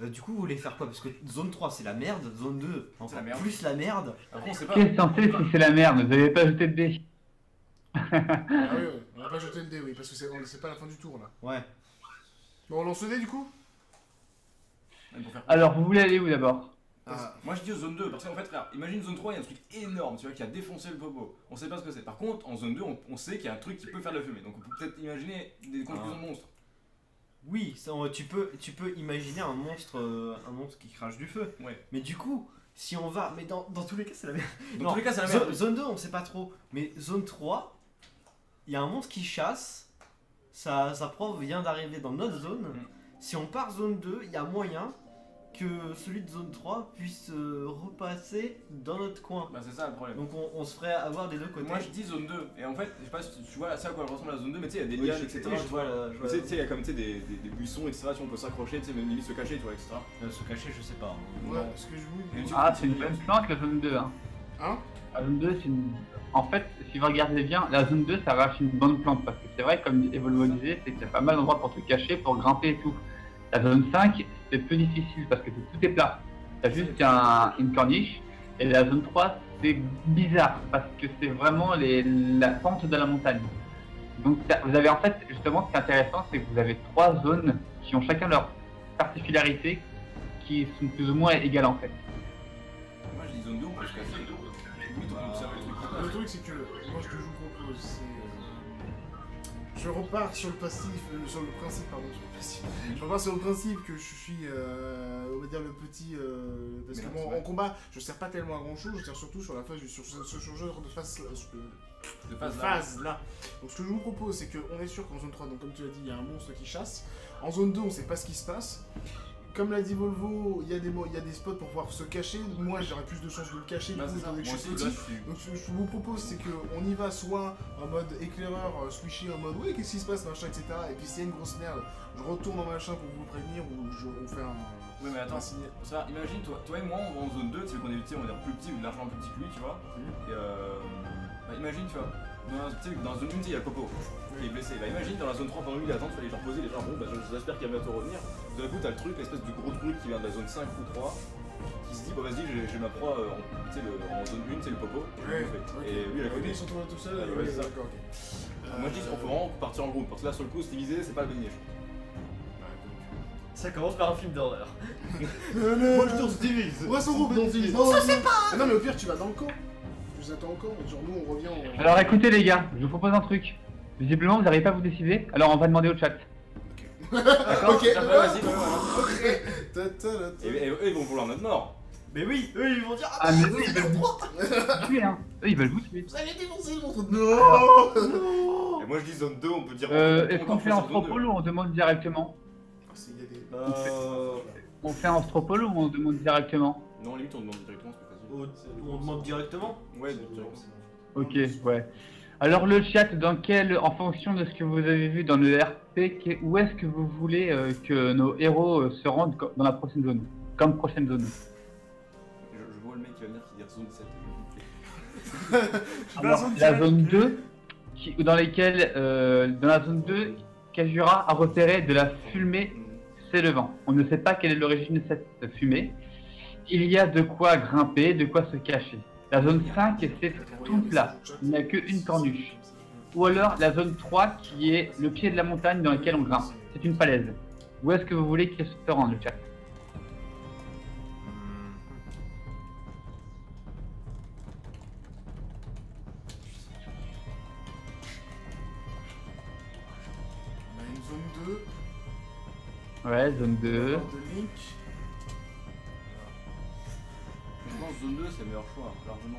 Euh, du coup, vous voulez faire quoi? Parce que zone 3 c'est la merde, zone 2 encore la merde. plus la merde. Après, on sait pas. Qu'est-ce si c'est la merde? Vous avez pas jeté de dés. Ah oui, on va pas jeter le dé, oui, parce que c'est on- c'est pas la fin du tour là. Ouais. Bon, on lance le dé du coup? Même pour faire- Alors, vous voulez aller où d'abord? Ah, Moi je dis zone 2 parce qu'en fait frère, imagine zone 3 il y a un truc énorme tu vois qui a défoncé le popo. On sait pas ce que c'est. Par contre en zone 2 on, on sait qu'il y a un truc qui peut faire de la fumée. Donc on peut peut-être imaginer des conclusions Ah. de monstres. Oui, ça, on- tu, peux, tu peux imaginer un monstre, euh, un monstre qui crache du feu. Ouais. Mais du coup, si on va. Mais dans, dans tous les cas, c'est la merde. Dans Non, tous les cas c'est la merde. Zone 2, on sait pas trop. Mais zone 3, il y a un monstre qui chasse. Sa, sa prof vient d'arriver dans notre zone. Mm. Si on part zone 2, il y a moyen que celui de zone 3 puisse euh, repasser dans notre coin. Bah c'est ça le problème. Donc on, on se ferait avoir des deux côtés. Moi je dis zone 2 et en fait je sais pas si tu vois c'est à quoi elle ressemble la zone 2 mais tu sais il y a des Oui, lianes etc. je tu vois vois. la- je vois Tu sais, il y a comme tu sais, des, des, des buissons etc. Vois, on peut s'accrocher, tu sais même limite se cacher tu vois etc. Euh, se cacher, je sais pas. ouais, que je vous tu- Ah, c'est une bonne plante la zone 2. Hein. Hein? La zone 2, c'est une. En fait, si vous regardez bien, la zone 2, ça reste une bonne plante parce que c'est vrai, comme Evolvo disait, c'est qu'il y a pas mal d'endroits pour te cacher, pour grimper et tout. La zone 5, c'est plus difficile parce que tout est plat. T'as juste un- une corniche. Et la zone 3, c'est bizarre parce que c'est vraiment les, la pente de la montagne. Donc vous avez en fait, justement, ce qui est intéressant, c'est que vous avez trois zones qui ont chacun leur particularité qui sont plus ou moins égales en fait. Moi je dis zone 2 on peut se casser. Oui on peut observer le truc. Le truc, c'est que moi, ce que je vous propose, c'est. Je repars sur le passif, euh, sur le principe, pardon, sur le passif. Je repars sur le principe que je suis, euh, on va dire, le petit. euh, parce Mais que non, moi, c'est en vrai. combat, je sers pas tellement à grand chose, je sers surtout sur la phase, du- sur ce, ce genre de phase. de- phase là. Donc ce que je vous propose, c'est qu'on est sûr qu'en zone 3, donc comme tu l'as dit, il y a un monstre qui chasse. En zone 2, on sait pas ce qui se passe. Comme l'a dit Volvo, il y, a des mo- il y a des spots pour pouvoir se cacher. Moi, j'aurais plus de chances de le cacher, du Bah, coup, c'est étant donné que je suis petit. Donc ce que je vous propose c'est qu'on y va soit en mode éclaireur, euh, switcher en mode ouais qu'est-ce qui se passe machin etc. Et puis s'il y a une grosse merde, je retourne en machin pour vous prévenir ou je, on fait un, Ouais mais attends. Ça, imagine, toi, toi et moi, on va en zone 2, tu sais qu'on est on dire plus petit ou largement plus petit que lui, tu vois. Mhm. Et euh, bah, imagine, tu vois, tu sais, dans zone 1, tu sais, il y a le popo qui est blessé. Bah, imagine, dans la zone 3, pendant lui, il attend, il fallait genre poser les gens, bon, bah, j'espère qu'il va bientôt revenir. Tout d'un coup, t'as le truc, l'espèce de gros truc qui vient de la zone 5 ou 3, qui se dit, bah, vas-y, j'ai ma proie euh, en, le- en zone 1, c'est le popo, et Ouais, le fais. ok. Et lui, il a Ok, connu. ils sont tombés tout seuls. Ouais, ok, ouais, c'est ça. d'accord, ok. Moi, je dis, on peut vraiment partir en groupe, parce que là, sur le coup, stylisé, c'est pas le bénier. Ça commence par un film d'horreur. Euh, Moi je tourne divise. Ouais, son groupe, dis- non, ça c'est pas Non, mais au pire, tu vas dans le camp. Tu vous attends au camp, genre nous on revient. On... Alors écoutez les gars, je vous propose un truc. Visiblement vous n'arrivez pas à vous décider, alors on va demander au chat. D'accord Ok. Vas-y, ouais, voilà. Ok. Ta, ta, ta, ta. Et, et eux, ils vont vouloir notre mort. Mais oui, eux ils vont dire Ah mais eux ils veulent vous tuer hein. Eux ils veulent vous tuer. Vous allez défoncer le monstre Non Et moi, je dis zone 2, on peut dire. Euh, est-ce on qu'on fait en stropole ou on demande directement Ah, c'est- il y a des- Euh. On fait en stropole ou on demande directement Non, limite, on demande directement, c'est. On demande directement Ouais, directement. Ok, ouais. Alors le chat, dans quel, en fonction de ce que vous avez vu dans le RP, où est-ce que vous voulez euh, que nos héros euh, se rendent dans la prochaine zone? Comme prochaine zone. Je, je vois le mec qui va venir qui dit zone 7. Alors, la zone 2, qui, dans lesquelles, euh, dans la zone 2, Kajura a repéré de la fumée s'élevant. On ne sait pas quelle est l'origine de cette fumée. Il y a de quoi grimper, de quoi se cacher. La zone 5, c'est tout plat. Il n'y a qu'une corniche. Ou alors la zone 3, qui est le pied de la montagne dans laquelle on grimpe. C'est une falaise. Où est-ce que vous voulez qu'il se rende, le chat On a une zone 2. Ouais, zone 2. de Link. Zone 2, c'est le meilleur choix, largement.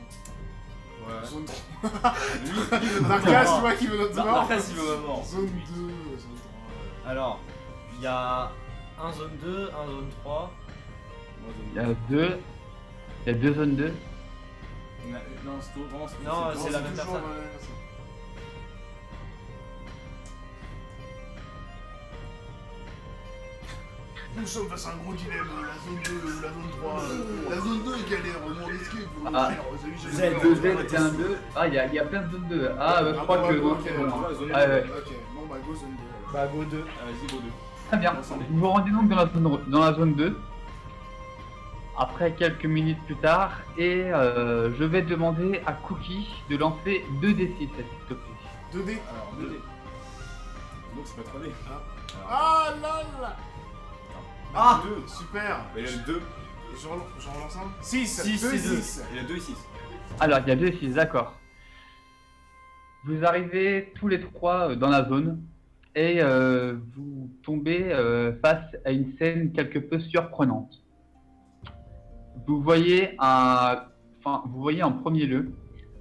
Ouais. Zone Lui, lui, le Marcas, tu vois, qui veut notre mort. Marcas, il veut ma mort. Zone 2. Zone 3. Alors, il y a un zone 2, un zone 3. Moi, zone Il y a deux. Il y a deux zones 2. On a- Non, c'est la même personne. Nous sommes face à un gros dilemme, la zone 2 ou la zone 3. La zone 2 est galère, on risqué pour Ah. vous avez Vous avez Deux Z et un 2. Ah, il y a, il y a plein de zones 2. Ah, je crois que. ok, ouais, zone Ah, ouais. Ok, bon bah go zone 2. Bah, go 2. Ah, vas-y, go 2. Très bien. Vous vous rendez donc dans la zone, dans la zone 2. Après quelques minutes plus tard, et euh, je vais demander à Cookie de lancer 2 d 6 s'il te plaît. 2D. Alors, 2D. Donc c'est pas 3D. Ah. Ah là là Ah 2. Super Mais il y a 2. J'en j'en relance un 6 Six, 2 c'est deux. 6 Il y a 2 et 6. Alors, il y a 2 6, d'accord. Vous arrivez tous les trois euh, dans la zone et euh, vous tombez euh, face à une scène quelque peu surprenante. Vous voyez un, enfin, vous voyez en premier lieu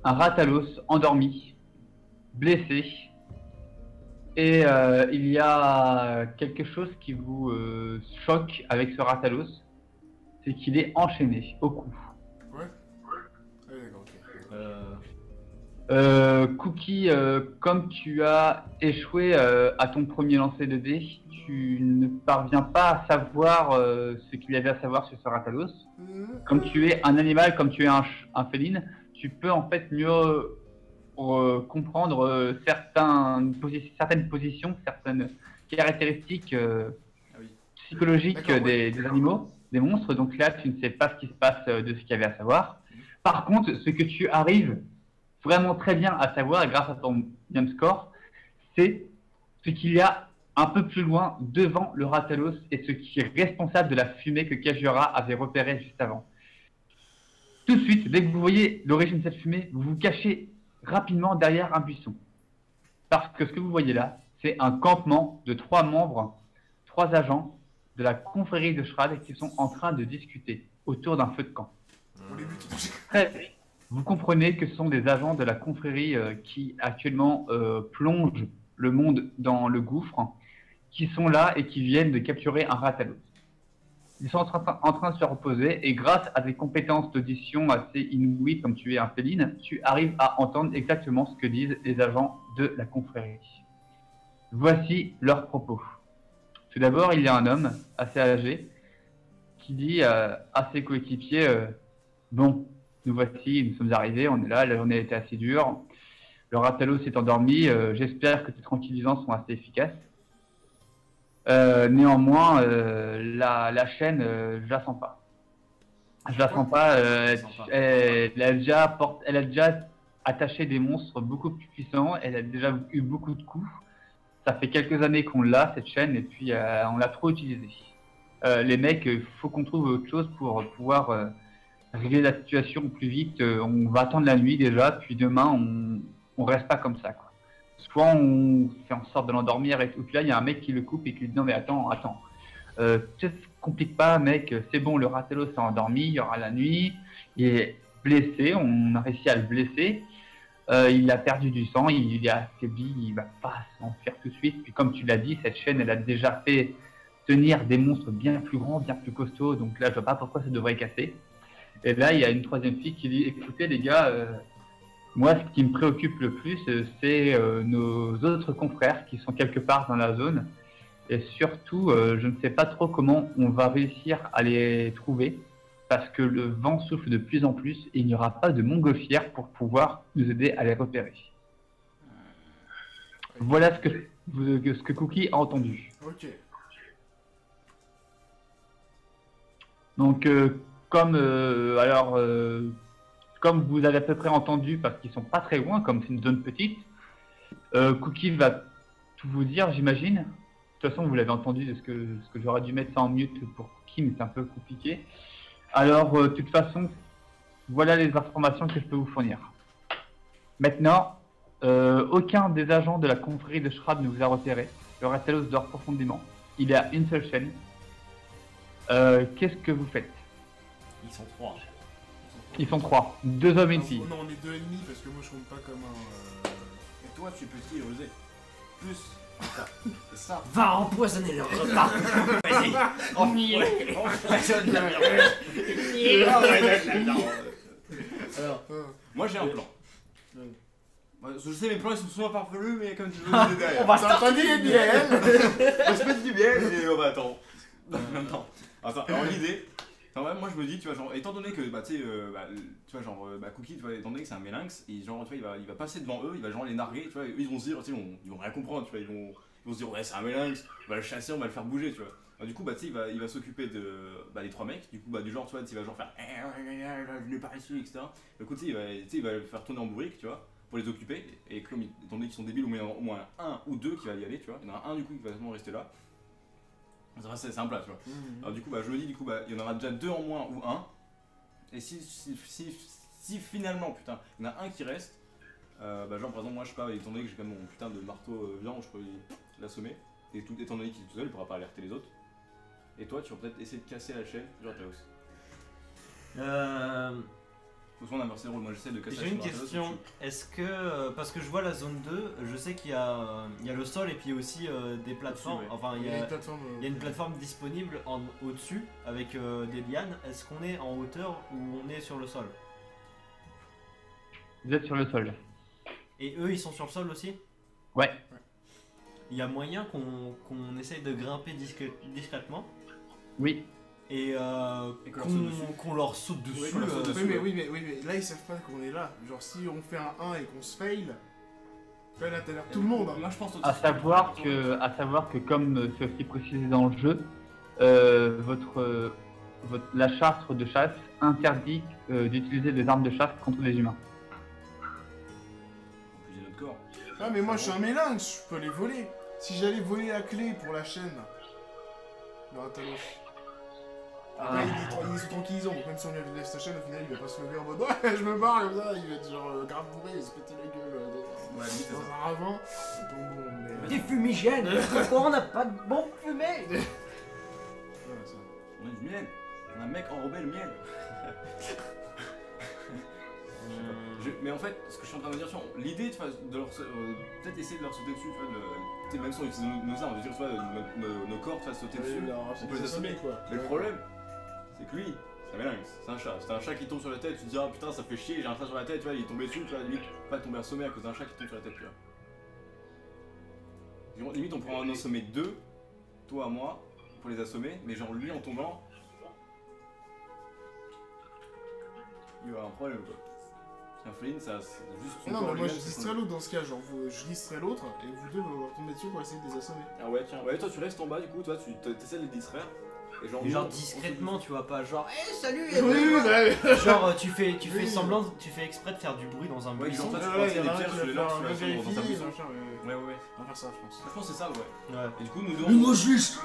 un Ratalos endormi, blessé, et euh, il y a quelque chose qui vous euh, choque avec ce Ratalos, c'est qu'il est enchaîné au cou. Ouais. D'accord, ok. Euh, Cookie, comme tu as échoué à ton premier lancer de dés, tu ne parviens pas à savoir ce qu'il y avait à savoir sur ce Ratalos. Comme tu es un animal, comme tu es un, un féline, tu peux en fait mieux euh, comprendre euh, certains posi- certaines positions, certaines caractéristiques euh, Ah oui. psychologiques des, animaux, des monstres. Donc là, tu ne sais pas ce qui se passe de ce qu'il y avait à savoir. Par contre, ce que tu arrives vraiment très bien à savoir, grâce à ton game score, c'est ce qu'il y a un peu plus loin devant le Ratalos et ce qui est responsable de la fumée que Kajura avait repérée juste avant. Tout de suite, dès que vous voyez l'origine de cette fumée, vous vous cachez rapidement derrière un buisson. Parce que ce que vous voyez là, c'est un campement de trois membres, trois agents de la confrérie de Shrad qui sont en train de discuter autour d'un feu de camp. Très. Vous comprenez que ce sont des agents de la confrérie euh, qui actuellement euh, plongent le monde dans le gouffre, qui sont là et qui viennent de capturer un ratalos. Ils sont en train, de se reposer et grâce à des compétences d'audition assez inouïes comme tu es un féline, tu arrives à entendre exactement ce que disent les agents de la confrérie. Voici leurs propos. Tout d'abord, il y a un homme assez âgé qui dit euh, à ses coéquipiers euh, Bon, nous voici, nous sommes arrivés, on est là, la journée a été assez dure. Le Ratalos s'est endormi, euh, j'espère que tes tranquillisants sont assez efficaces. Euh, néanmoins, euh, la, la chaîne, euh, je la sens pas. Je la sens pas. euh, elle, elle a déjà elle a déjà attaché des monstres beaucoup plus puissants. Elle a déjà eu beaucoup de coups. Ça fait quelques années qu'on l'a cette chaîne et puis euh, on l'a trop utilisée. Euh, les mecs, il faut qu'on trouve autre chose pour pouvoir euh, régler la situation plus vite. Euh, on va attendre la nuit déjà, puis demain on, on reste pas comme ça. Quoi. Soit on fait en sorte de l'endormir et. Puis là, il y a un mec qui le coupe et qui lui dit non mais attends, attends. Euh, te complique pas, mec. C'est bon, le Ratello s'est endormi. Il y aura la nuit. Il est blessé. On a réussi à le blesser. Euh, il a perdu du sang. Il, il est affaibli. Il va pas s'enfuir tout de suite. Puis comme tu l'as dit, cette chaîne, elle a déjà fait tenir des monstres bien plus grands, bien plus costauds. Donc là, je vois pas pourquoi ça devrait casser. Et là, il y a une troisième fille qui dit écoutez les gars. euh, moi, ce qui me préoccupe le plus, euh, c'est euh, nos autres confrères qui sont quelque part dans la zone. Et surtout, euh, je ne sais pas trop comment on va réussir à les trouver, parce que le vent souffle de plus en plus et il n'y aura pas de montgolfière pour pouvoir nous aider à les repérer. Voilà ce que, ce que Cookie a entendu. Ok. Donc, euh, comme alors, comme vous avez à peu près entendu, parce qu'ils sont pas très loin, comme c'est une zone petite, euh, Cookie va tout vous dire, j'imagine. De toute façon, vous l'avez entendu, de ce que, ce que j'aurais dû mettre ça en mute pour Cookie, mais c'est un peu compliqué. Alors, euh, de toute façon, voilà les informations que je peux vous fournir. Maintenant, euh, aucun des agents de la confrérie de Shrab ne vous a repéré. Le Ratalos dort profondément. Il a une seule chaîne. Qu'est-ce que vous faites? Ils sont trois. Ils sont trois, deux hommes et une fille. non, on est deux ennemis parce que moi je compte pas comme un. euh, Et toi, tu es petit et osé. Plus. ça. Et ça. Va empoisonner le repas Vas-y Empoisonne la Alors, euh, Moi, j'ai un plan. Ouais. Moi, Je sais, mes plans ils sont souvent farfelus, mais comme tu veux, Ah, on est derrière. on va T'as entendu les miels On va se mettre du bien, mais on va attendre. Non, non. Attends, alors l'idée. Enfin, ouais, moi je me dis, tu vois, genre, étant donné que, bah, tu sais, euh, bah, tu vois, genre, euh, bah, Cookie, tu vois, étant donné que c'est un mélinx, et genre, tu vois, il va, il va passer devant eux, il va genre les narguer, tu vois, et eux ils vont se dire, tu sais, ils vont- rien comprendre, tu vois, ils vont, Ils vont se dire, ouais, c'est un mélinx, on va le chasser, on va le faire bouger, tu vois. Du coup, bah, tu sais, il va, il va s'occuper de, bah, des trois mecs. Du coup, bah, du genre, tu vois, il va genre faire, eh, ouais, ouais, je venez par ici, etc. Du coup, tu sais, il va, il va le faire tourner en bourrique, tu vois, pour les occuper. Et comme, étant donné qu'ils sont débiles, au moins, au moins un ou deux qui va y aller, tu vois. Il y en a un, du coup, qui va vraiment rester là. C'est plat, tu vois. Alors du coup, bah, je me dis, du coup, bah, il y en aura déjà deux en moins ou un. Et si, si, si, si finalement, putain, il y en a un qui reste, euh, bah, genre par exemple, moi je sais pas, étant donné que j'ai quand même mon putain de marteau euh, viande, je peux l'assommer. Et tout, étant donné qu'il est tout seul, il pourra pas alerter les autres. Et toi, tu vas peut-être essayer de casser la chaîne du Ratalos. Euh, Faut soit on inverse les rôles, moi j'essaie de casser la J'ai une question. Est-ce que. euh, Parce que je vois la zone 2, je sais qu'il y, a, il y a le sol et puis aussi euh, des plateformes. ouais. Enfin, il y a une a, plateforme. euh, il y a une plateforme disponible en, au-dessus avec euh, des lianes. Est-ce qu'on est en hauteur ou on est sur le sol? Vous êtes sur le sol. Et eux, ils sont sur le sol aussi? Ouais. Il y a moyen qu'on qu'on essaye de grimper discrètement? Oui. Et, euh, Et qu'on leur saute dessus. qu'on leur saute dessus. qu'on leur saute euh, dessus. Oui mais, oui, mais, oui, mais là ils savent pas qu'on est là. Genre si on fait un 1 et qu'on se fail, là là t'as l'air tout le monde. hein. Moi je pense À savoir que, à savoir que comme euh, c'est aussi précisé dans le jeu, euh, votre, votre, la charte de chasse interdit euh, d'utiliser des armes de chasse contre les humains. Plus notre corps. Ah mais moi je suis un mélinx, je peux les voler. Si j'allais voler la clé pour la chaîne, Ratalos. Ah. Là, il est, tra- il est sous tranquillisant, donc même si on lui laisse sa chaîne, au final il va pas se lever en mode ouais, je me barre comme ça, il va être genre euh, grave bourré, il se péter la gueule euh, dans, un ravin. Bon, mais. Des fumigènes Pourquoi on n'a pas de bon fumée Voilà, ça. On a du miel. On a un mec enrobé le miel. Je- mais en fait, ce que je suis en train de dire, l'idée de leur euh, peut-être essayer de leur sauter dessus, tu vois, même sans utiliser nos, nos armes, je veux dire, tu vois, nos, nos- corps, tu sauter dessus. On peut les quoi. Mais le problème, c'est que lui, c'est un mélinx, c'est un chat. C'est un chat qui tombe sur la tête, tu te dis, ah putain, ça fait chier, j'ai un chat sur la tête, tu vois, il est tombé dessus, tu vois, limite, pas tomber assommé à cause d'un chat qui tombe sur la tête, tu vois. Genre, Limite, on pourrait en assommer deux, toi à moi, pour les assommer, mais genre lui en tombant, il y aura un problème quoi. Qu'un Flynn, ça, c'est juste son Non, mais moi je distrais l'autre dans ce cas, genre vous- je distrais l'autre et vous deux vous leur tombez dessus pour essayer de les assommer. Ah ouais, tiens, ouais, toi tu restes en bas du coup, toi tu essaies de les distraire. Et genre, discrètement, tu vois pas, genre, hé salut Oui, oui, bah, Genre, tu fais, tu fais Oui. semblant, tu fais exprès de faire du bruit dans un Ouais, buisson. tu ouais, en des pierres, tu les lances, tu les lances dans buisson. ouais, ouais. Ouais, ouais, ouais. On va faire ça, je pense. Je pense que c'est ça, ouais. Ouais. Et du coup, nous deux, on, je lisse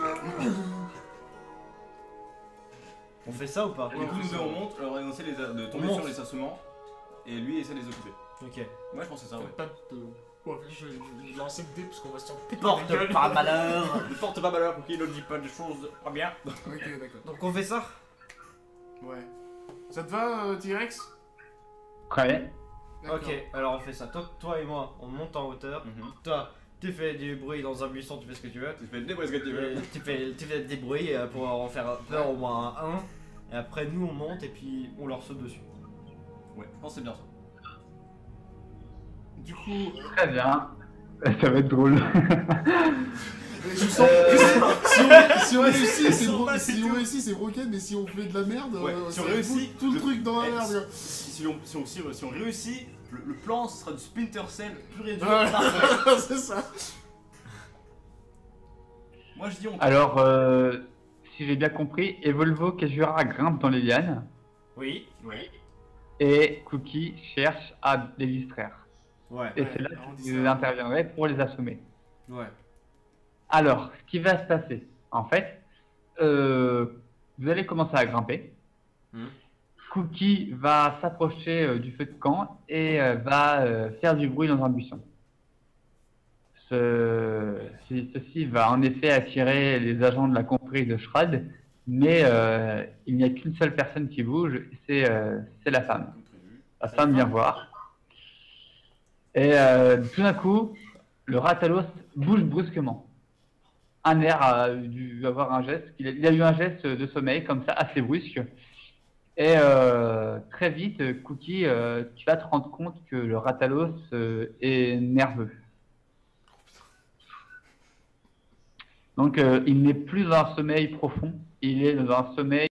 On fait ça ou pas? Et du coup, nous deux, on monte, alors on essaie de tomber sur les assomments, et lui essaie de les occuper. Ok. Moi je pense que c'est ça, ouais. Ouais, je vais je lancer le dé parce qu'on va se faire péter Porte pas malheur Ne porte pas malheur pour qu'il ne dit pas des choses pas bien. Ok, d'accord. Donc on fait ça Ouais. Ça te va, euh, T-Rex? D'accord. Ok, alors on fait ça. Toi, toi et moi, on monte en hauteur. Toi, tu fais du bruit dans un buisson, tu fais ce que tu veux. Tu fais des bruits ce que tu veux. Et tu, fais, tu fais des bruits euh, pour en faire peur au moins à un. Et après, nous on monte et puis on leur saute dessus. Ouais, je pense que c'est bien ça. Du coup, euh, Très bien. Ça va être drôle. je sens Euh, que si on, réussit, c'est bro- si on réussit, c'est broken, mais si on fait de la merde, Ouais, euh, si on réussit, fout tout le le- truc dans la merde. si- on, si, on, si, on- si on réussit, le, le plan ce sera du Splinter Cell pur et dur. C'est ça. Moi je dis on. Alors, euh, si j'ai bien compris, Evolvo Kajura grimpe dans les lianes Oui. Ouais. et Cookie cherche à les distraire. Ouais. Et Ouais, c'est là on dit qu'il ça. interviendrait pour les assommer. Ouais. Alors, ce qui va se passer, en fait, euh, vous allez commencer à grimper. Mhm. Cookie va s'approcher euh, du feu de camp et euh, va euh, faire du bruit dans un buisson. Ce- ce- ceci va en effet attirer les agents de la compagnie de Shrad, mais euh, il n'y a qu'une seule personne qui bouge, c'est euh, la femme. La femme vient voir. Et euh, tout d'un coup, le Ratalos bouge brusquement. Un air a dû avoir un geste. Il a, a eu un geste de sommeil comme ça, assez brusque. Et euh, très vite, Cookie, euh, tu vas te rendre compte que le Ratalos euh, est nerveux. Donc, il n'est plus dans un sommeil profond, il est dans un sommeil